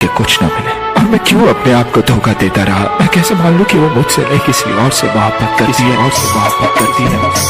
कि कुछ ना मिले। और मैं क्यों अपने आप को धोखा देता रहा? मैं कैसे मान लू कि वो मुझसे नहीं, किसी और से मोहब्बत करती है, और से मोहब्बत करती है?